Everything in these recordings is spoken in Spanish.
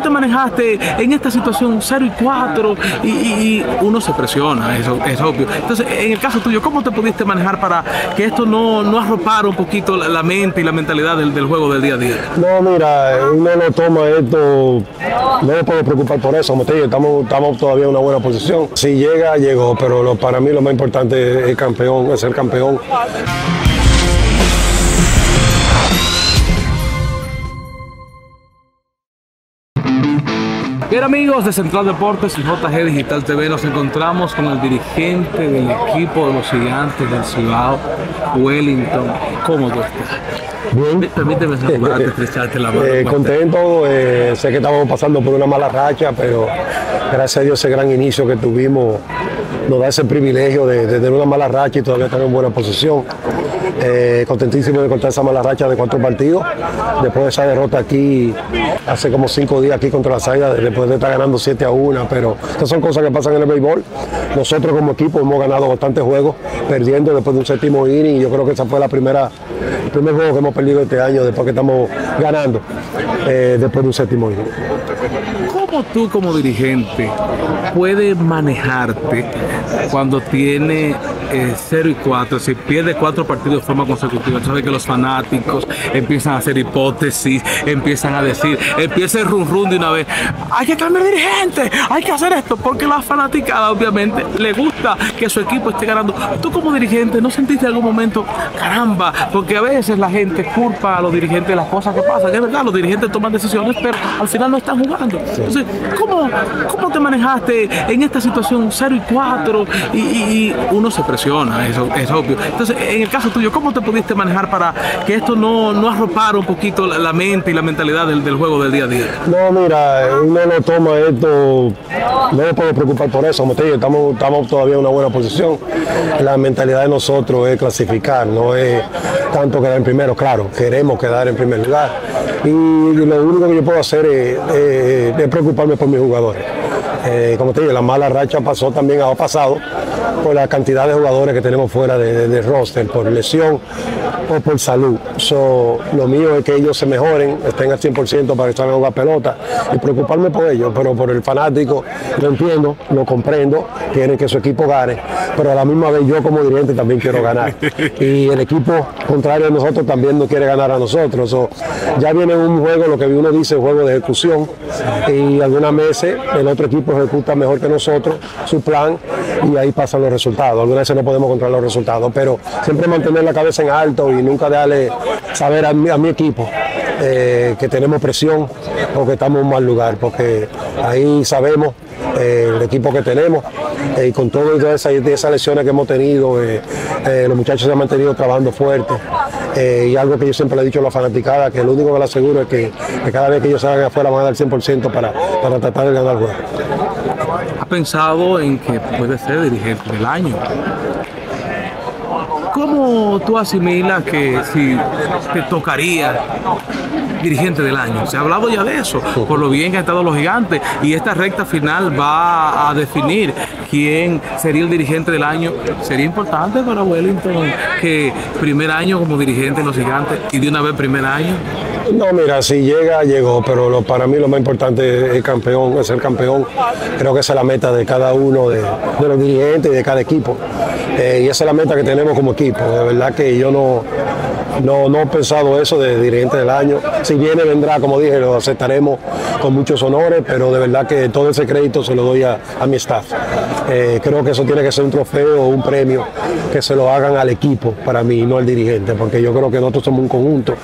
¿Cómo te manejaste en esta situación 0 y 4? Y, uno se presiona, eso es obvio. Entonces, en el caso tuyo, ¿cómo te pudiste manejar para que esto no, no arropara un poquito la, mente y la mentalidad del, juego del día a día? No, mira, uno no toma esto, no me puedo preocupar por eso, como estamos, estamos todavía en una buena posición. Si llega, llegó, pero para mí lo más importante es campeón, es ser campeón. Bien amigos de Central Deportes y JG Digital TV, nos encontramos con el dirigente del equipo de los gigantes del Cibao, Wellington. ¿Cómo tú estás? Bien. Permíteme saludarte, estrecharte la mano. Eh, contento, eh, sé que estamos pasando por una mala racha, pero gracias a Dios ese gran inicio que tuvimos nos da ese privilegio de, de tener una mala racha y todavía estar en buena posición. Eh, contentísimo de cortar esa mala racha de cuatro partidos. Después de esa derrota aquí, hace como cinco días aquí contra la Saida, después de estar ganando 7 a 1, pero estas son cosas que pasan en el béisbol. Nosotros como equipo hemos ganado bastantes juegos, perdiendo después de un séptimo inning, yo creo que esa fue la primera, el primer juego que hemos perdido este año, después que estamos ganando, eh, después de un séptimo inning. ¿Cómo tú como dirigente puedes manejarte cuando tiene 0 y 4, si pierde cuatro partidos de forma consecutiva? Sabes que los fanáticos empiezan a hacer hipótesis, empiezan a decir, empieza el run run de una vez, hay que cambiar dirigente, hay que hacer esto, porque la fanaticada obviamente le gusta que su equipo esté ganando. Tú como dirigente, ¿no sentiste en algún momento, caramba? Porque a veces la gente culpa a los dirigentes de las cosas que pasan, es verdad, los dirigentes toman decisiones, pero al final no están jugando. Entonces, ¿cómo, cómo te manejaste en esta situación 0 y 4? Y, y- y uno se presiona, eso es obvio. Entonces, en el caso tuyo, ¿cómo te pudiste manejar para que esto no, no arropara un poquito la, mente y la mentalidad del, juego del día a día? No, mira, uno no toma esto, no me puedo preocupar por eso, como te digo, estamos, estamos todavía en una buena posición. La mentalidad de nosotros es clasificar, no es tanto quedar en primero, claro, queremos quedar en primer lugar. Y lo único que yo puedo hacer es preocuparme por mis jugadores. Eh, como te digo, la mala racha pasó también, ha pasado por la cantidad de jugadores que tenemos fuera de, roster, por lesión o por salud. So, lo mío es que ellos se mejoren, estén al 100% para salgan a jugar pelota y preocuparme por ellos, pero por el fanático, lo entiendo, lo comprendo, quieren que su equipo gane, pero a la misma vez yo como dirigente también quiero ganar. Y el equipo contrario a nosotros también no quiere ganar a nosotros. So, ya viene un juego, lo que uno dice, juego de ejecución, y algunas veces el otro equipo ejecuta mejor que nosotros su plan y ahí los resultados. Algunas veces no podemos controlar los resultados, pero siempre mantener la cabeza en alto y nunca darle saber a mi, equipo eh, que tenemos presión o que estamos en un mal lugar, porque ahí sabemos eh, el equipo que tenemos eh, y con todas esas, esas lesiones que hemos tenido, los muchachos se han mantenido trabajando fuerte. y algo que yo siempre le he dicho a la fanaticada, que lo único que les aseguro es que, que cada vez que ellos salgan afuera van a dar 100% para, para tratar de ganar el juego. ¿Has pensado en que puede ser dirigente del año? ¿Cómo tú asimilas que si te tocaría dirigente del año? Se ha hablado ya de eso, por lo bien que han estado los gigantes, y esta recta final va a definir quién sería el dirigente del año. Sería importante para Wellington que primer año como dirigente de los gigantes y de una vez primer año. No, mira, si llega, llegó, pero lo- para mí lo más importante es campeón, es ser campeón. Creo que esa es la meta de cada uno de, de los dirigentes y de cada equipo. Eh, y esa es la meta que tenemos como equipo. De verdad que yo no, no, no he pensado eso de dirigente del año. Si viene, vendrá, como dije, lo aceptaremos con muchos honores, pero de verdad que todo ese crédito se lo doy a, mi staff. Eh, creo que eso tiene que ser un trofeo o un premio que se lo hagan al equipo para mí, no al dirigente, porque yo creo que nosotros somos un conjunto,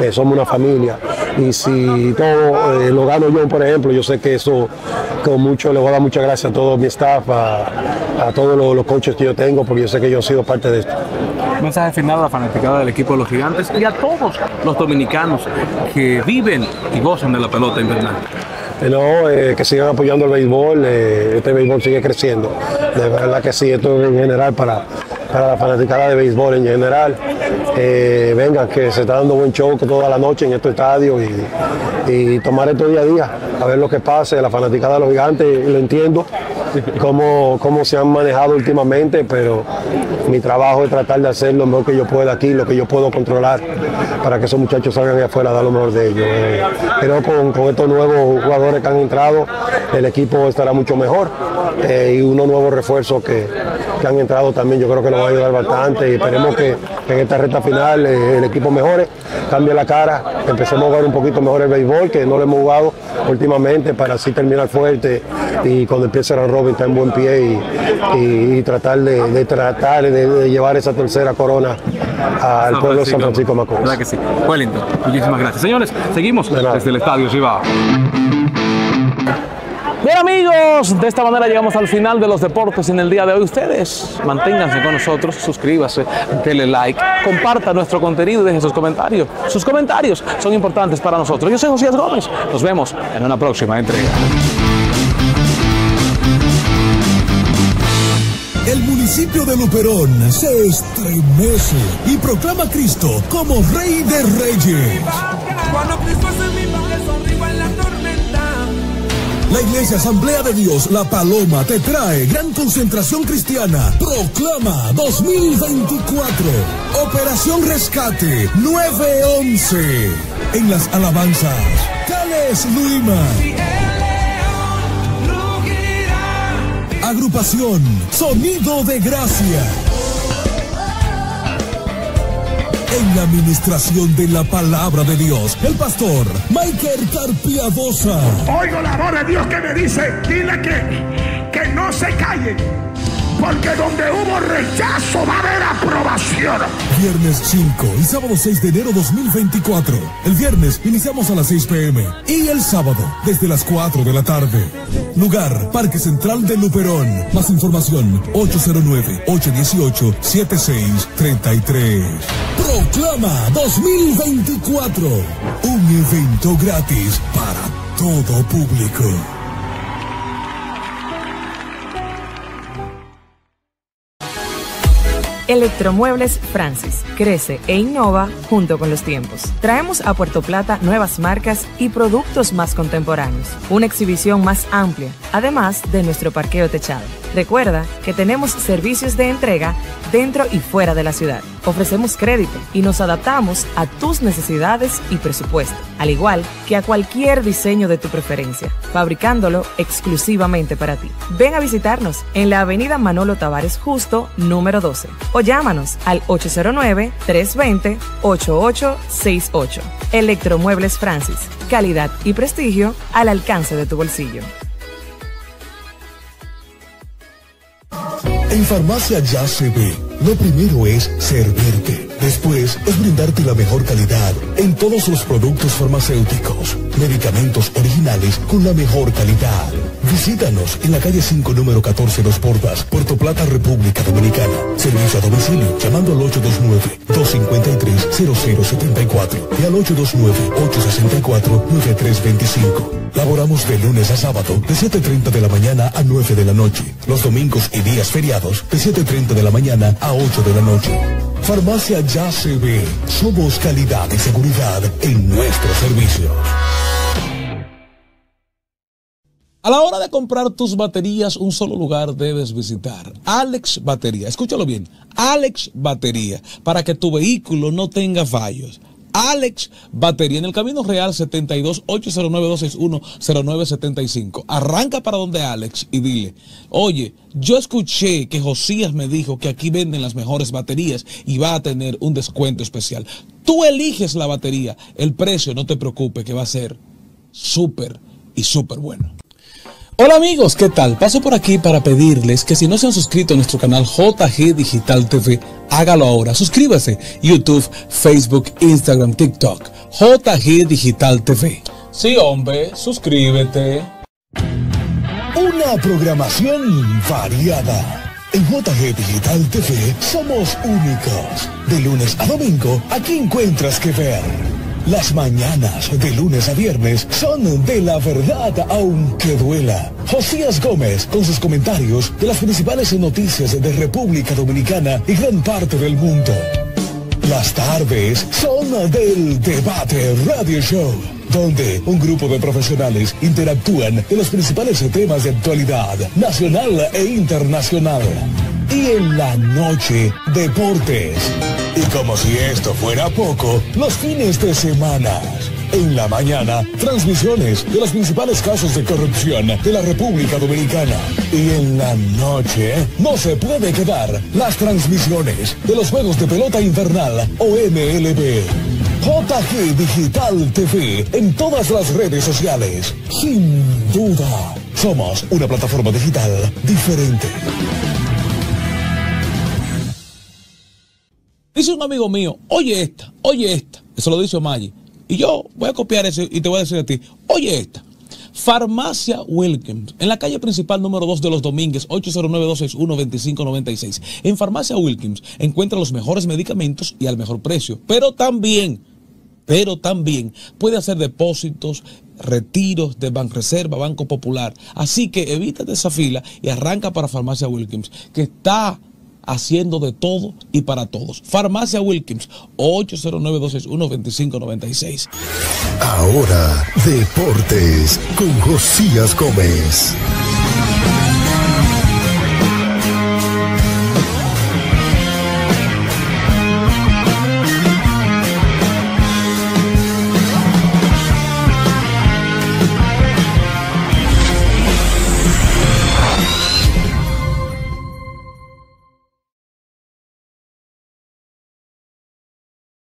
eh, somos una familia. Y si todo eh, lo gano yo, por ejemplo, yo sé que eso con mucho, le voy a dar muchas gracias a todo mi staff, a, a todos los, los coaches que yo tengo, porque yo sé que yo he sido parte de esto. Mensaje final a la fanaticada del equipo de los gigantes y a todos los dominicanos que viven y gozan de la pelota invernal. Eh, No, eh, que sigan apoyando el béisbol, eh, este béisbol sigue creciendo. De verdad que sí, esto es en general para, para la fanaticada de béisbol en general. Eh, vengan, que se está dando buen show toda la noche en estos estadios y, tomar esto día a día, a ver lo que pase, la fanaticada de los gigantes, lo entiendo, cómo, cómo se han manejado últimamente, pero mi trabajo es tratar de hacer lo mejor que yo pueda aquí, lo que yo puedo controlar, para que esos muchachos salgan afuera a dar lo mejor de ellos. Eh, pero con, con, estos nuevos jugadores que han entrado, el equipo estará mucho mejor eh, y unos nuevos refuerzos que, que, han entrado también yo creo que nos va a ayudar bastante y esperemos que, que en esta recta final eh, el equipo mejore, cambie la cara, empecemos a jugar un poquito mejor el béisbol, que no lo hemos jugado últimamente para así terminar fuerte y cuando empiece el Robin está en buen pie y, y, y tratar de, de tratar de, de, llevar esa tercera corona al pueblo de San Francisco Macorís. ¿Verdad que sí? Wellington, muchísimas gracias. Señores, seguimos desde el Estadio Cibao. Bien amigos, de esta manera llegamos al final de los deportes en el día de hoy. Ustedes manténganse con nosotros, suscríbase, denle like, comparta nuestro contenido y deje sus comentarios. Sus comentarios son importantes para nosotros. Yo soy Josías Gómez. Nos vemos en una próxima entrega. El municipio de Luperón se estremece y proclama a Cristo como Rey de Reyes. Cuando Cristo arriba en la tormenta. La Iglesia Asamblea de Dios La Paloma te trae Gran Concentración Cristiana. Proclama 2024 Operación Rescate 911 En las alabanzas Cales Luima Agrupación Sonido de Gracia en la administración de la palabra de Dios, el pastor Michael Carpiadosa. Oigo la voz de Dios que me dice, dile que, que no se calle, porque donde hubo rechazo va a haber aprobación. Viernes 5 y sábado 6 de enero 2024. El viernes iniciamos a las 6 pm y el sábado desde las 4 de la tarde. Lugar, Parque Central de Luperón. Más información 809-818-7633. Proclama 2024. Un evento gratis para todo público. Electromuebles Francis crece e innova junto con los tiempos. Traemos a Puerto Plata nuevas marcas y productos más contemporáneos, una exhibición más amplia, además de nuestro parqueo techado. Recuerda que tenemos servicios de entrega dentro y fuera de la ciudad. Ofrecemos crédito y nos adaptamos a tus necesidades y presupuesto, al igual que a cualquier diseño de tu preferencia, fabricándolo exclusivamente para ti. Ven a visitarnos en la avenida Manolo Tavares Justo, número 12, o llámanos al 809-320-8868. Electromuebles Francis, calidad y prestigio al alcance de tu bolsillo. En farmacia ya se ve. Lo primero es servirte. Después es brindarte la mejor calidad en todos los productos farmacéuticos. Medicamentos originales con la mejor calidad. Visítanos en la calle 5, número 14, Los Portas, Puerto Plata, República Dominicana. Servicio a domicilio llamando al 829-253-0074 y al 829-864-9325. Laboramos de lunes a sábado de 7.30 de la mañana a 9 de la noche. Los domingos y días feriados de 7.30 de la mañana a 8 de la noche. Farmacia Ya se ve. Somos calidad y seguridad en nuestros servicios. A la hora de comprar tus baterías, un solo lugar debes visitar. Alex Batería. Escúchalo bien. Alex Batería. Para que tu vehículo no tenga fallos. Alex Batería en el Camino Real 72 809 261 0975. Arranca para donde Alex y dile, oye, yo escuché que Josías me dijo que aquí venden las mejores baterías y va a tener un descuento especial. Tú eliges la batería, el precio no te preocupe que va a ser súper y súper bueno. Hola amigos, ¿qué tal? Paso por aquí para pedirles que si no se han suscrito a nuestro canal JG Digital TV, hágalo ahora. Suscríbase. YouTube, Facebook, Instagram, TikTok. JG Digital TV. Sí, hombre, suscríbete. Una programación variada. En JG Digital TV somos únicos. De lunes a domingo, aquí encuentras que ver. Las mañanas de lunes a viernes son de la verdad aunque duela. Josías Gómez con sus comentarios de las principales noticias de República Dominicana y gran parte del mundo. Las tardes son del Debate Radio Show. donde un grupo de profesionales interactúan en los principales temas de actualidad nacional e internacional. Y en la noche, deportes. Y como si esto fuera poco, los fines de semana. En la mañana, transmisiones de los principales casos de corrupción de la República Dominicana. Y en la noche, no se puede quedar las transmisiones de los Juegos de Pelota Invernal o MLB. JG Digital TV en todas las redes sociales. Sin duda, somos una plataforma digital diferente. Dice un amigo mío, oye esta, oye esta. Eso lo dice Maggi. Y yo voy a copiar eso y te voy a decir a ti, oye esta. Farmacia Wilkins, en la calle principal número 2 de los Domínguez, 809-261-2596. En Farmacia Wilkins encuentra los mejores medicamentos y al mejor precio, pero también, pero también puede hacer depósitos, retiros de Banreserva, Banco Popular. Así que evítate esa fila y arranca para Farmacia Wilkins, que está haciendo de todo y para todos. Farmacia Wilkins, 809-261-2596. Ahora, deportes con Josías Gómez.